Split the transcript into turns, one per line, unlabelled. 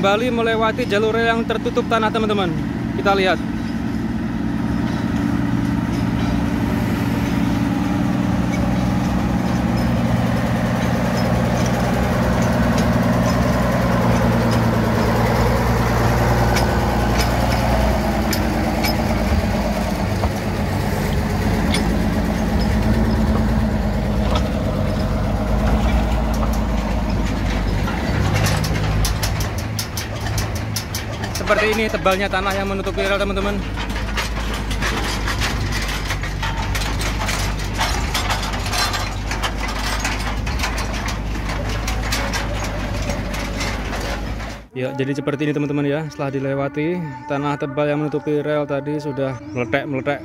kembali melewati jalur yang tertutup tanah teman-teman. Kita lihat. Seperti ini tebalnya tanah yang menutupi rel teman-teman. Ya, jadi seperti ini teman-teman ya. Setelah dilewati tanah tebal yang menutupi rel tadi sudah meletek-meletek